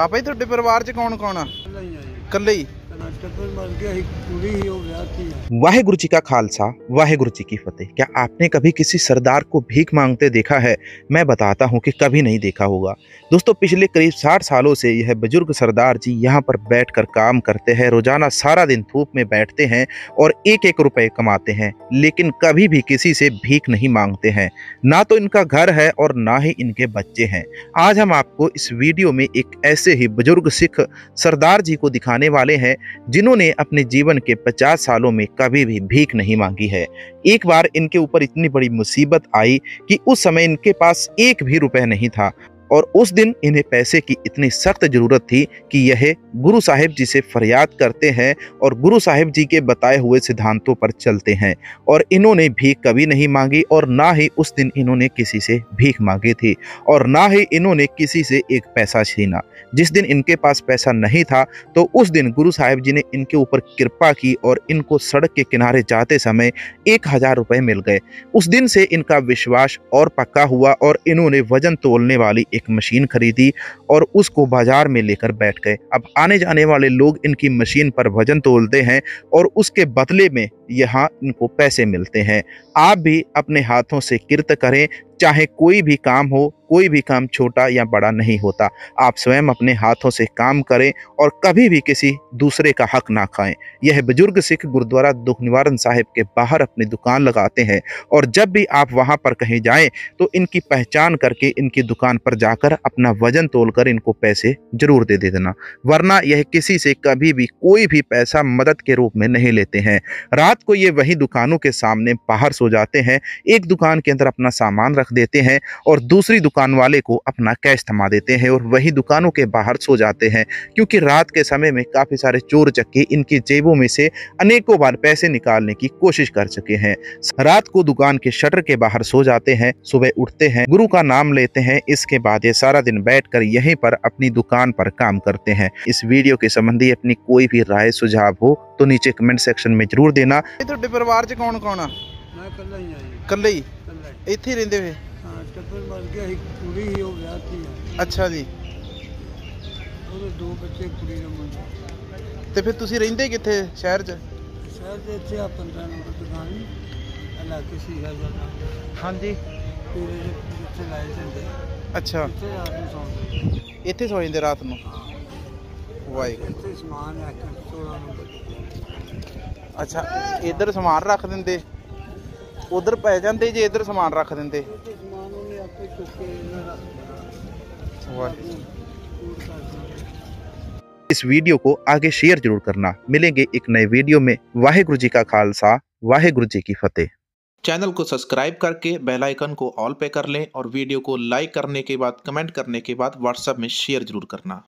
ਬਾਬਾ ਜੀ ਤੁਹਾਡੇ ਪਰਿਵਾਰ 'ਚ ਕੌਣ ਕੌਣ ਆ ਇਕੱਲੇ ਹੀ? वाहेगुरु जी का खालसा, वाहेगुरु जी की फतेह। क्या आपने कभी किसी सरदार को भीख मांगते देखा है? मैं बताता हूँ कि कभी नहीं देखा होगा। दोस्तों, पिछले करीब साठ सालों से यह बुज़ुर्ग सरदार जी यहाँ पर बैठकर काम करते हैं, रोज़ाना सारा दिन धूप में बैठते हैं और एक एक रुपए कमाते हैं, लेकिन कभी भी किसी से भीख नहीं मांगते हैं। ना तो इनका घर है और ना ही इनके बच्चे हैं। आज हम आपको इस वीडियो में एक ऐसे ही बुज़ुर्ग सिख सरदार जी को दिखाने वाले हैं जिन्होंने अपने जीवन के 50 सालों में कभी भी भीख नहीं मांगी है। एक बार इनके ऊपर इतनी बड़ी मुसीबत आई कि उस समय इनके पास एक भी रुपए नहीं था। और उस दिन इन्हें पैसे की इतनी सख्त ज़रूरत थी कि यह गुरु साहिब जी से फरियाद करते हैं और गुरु साहिब जी के बताए हुए सिद्धांतों पर चलते हैं और इन्होंने भीख कभी नहीं मांगी और ना ही उस दिन इन्होंने किसी से भीख मांगी थी और ना ही इन्होंने किसी से एक पैसा छीना। जिस दिन इनके पास पैसा नहीं था तो उस दिन गुरु साहिब जी ने इनके ऊपर कृपा की और इनको सड़क के किनारे जाते समय एक हज़ार रुपये मिल गए। उस दिन से इनका विश्वास और पक्का हुआ और इन्होंने वज़न तोलने वाली एक मशीन खरीदी और उसको बाज़ार में लेकर बैठ गए। अब आने जाने वाले लोग इनकी मशीन पर वज़न तोलते हैं और उसके बदले में यहाँ इनको पैसे मिलते हैं। आप भी अपने हाथों से किरत करें चाहे कोई भी काम हो, कोई भी काम छोटा या बड़ा नहीं होता। आप स्वयं अपने हाथों से काम करें और कभी भी किसी दूसरे का हक ना खाएँ। यह बुज़ुर्ग सिख गुरुद्वारा दुख निवारण साहिब के बाहर अपनी दुकान लगाते हैं और जब भी आप वहाँ पर कहीं जाएँ तो इनकी पहचान करके इनकी दुकान पर जाकर अपना वज़न तोलकर इनको पैसे ज़रूर दे दे देना। वरना यह किसी से कभी भी कोई भी पैसा मदद के रूप में नहीं लेते हैं। रात को ये वही दुकानों के सामने बाहर सो जाते हैं। एक दुकान के अंदर अपना सामान रख रख देते हैं और दूसरी दुकान वाले को अपना कैश थमा देते हैं और वही दुकानों के बाहर सो जाते हैं क्योंकि रात के समय में काफ़ी सारे चोर चक्के इनकी जेबों में से अनेकों बार पैसे निकालने की कोशिश कर चुके हैं। रात को दुकान के शटर के बाहर सो जाते हैं सुबह उठते हैं गुरु का नाम लेते हैं इसके बाद ये सारा दिन बैठकर यहीं पर अपनी दुकान पर काम करते हैं। इस वीडियो के संबंधी अपनी कोई भी राय सुझाव हो तो नीचे कमेंट सेक्शन में ज़रूर देना। तो परिवार कौन है? कल ही? ਇੱਥੇ ਹੀ ਰਹਿੰਦੇ ਵੇ ਹਾਂ ਟੱਬਰ ਮਰ ਗਿਆ ਸੀ ਕੁੜੀ ਹੀ ਉਹ ਵਿਆਹਤੀ ਆ। ਅੱਛਾ ਜੀ। ਉਹਦੇ ਦੋ ਬੱਚੇ ਕੁੜੀ ਦਾ ਮੁੰਡਾ। ਤੇ ਫਿਰ ਤੁਸੀਂ ਰਹਿੰਦੇ ਕਿੱਥੇ ਸ਼ਹਿਰ 'ਚ? ਸ਼ਹਿਰ ਦੇ ਇੱਥੇ ਆ 15 ਨੰਬਰ ਦੁਕਾਨ। ਇਲਾਕੇ ਸੀ ਹੈ ਜਨਾ ਹਾਂਜੀ। ਪੂਰੇ ਜਿੱਥੇ ਲਾਏ ਜਾਂਦੇ। ਅੱਛਾ। ਇੱਥੇ ਰਾਤ ਨੂੰ ਸੌਂਦੇ ਇੱਥੇ ਸੌ ਜਾਂਦੇ ਰਾਤ ਨੂੰ? ਵਾਹਿਗੁਰੂ। ਇੱਥੇ ਸਮਾਨ ਕੇ 16 ਨੰਬਰ ਅੱਛਾ ਇੱਧਰ ਸਮਾਨ ਰੱਖ ਦਿੰਦੇ? ਉਧਰ ਪੈ ਜਾਂਦੇ ਜੇ ਇੱਧਰ ਸਮਾਨ ਰੱਖ ਦਿੰਦੇ ਇੱਥੇ ਸਮਾਨ ਉਹਨੇ ਆਪੇ ਚੁੱਕ ਕੇ ਇਹਨਾਂ ਰੱਖ ਦੇਣਾ ਵਾਹਿਗੁਰੂ ਕੂੜ ਕਰ ਦੇਣਾ इस वीडियो को आगे शेयर जरूर करना मिलेंगे एक नए वीडियो में वाहेगुरु जी का खालसा वाहेगुरु जी की फतेह चैनल को सब्सक्राइब करके बेल आइकन को ऑल पे कर लें और वीडियो को लाइक करने के बाद कमेंट करने के बाद व्हाट्सएप में शेयर जरूर करना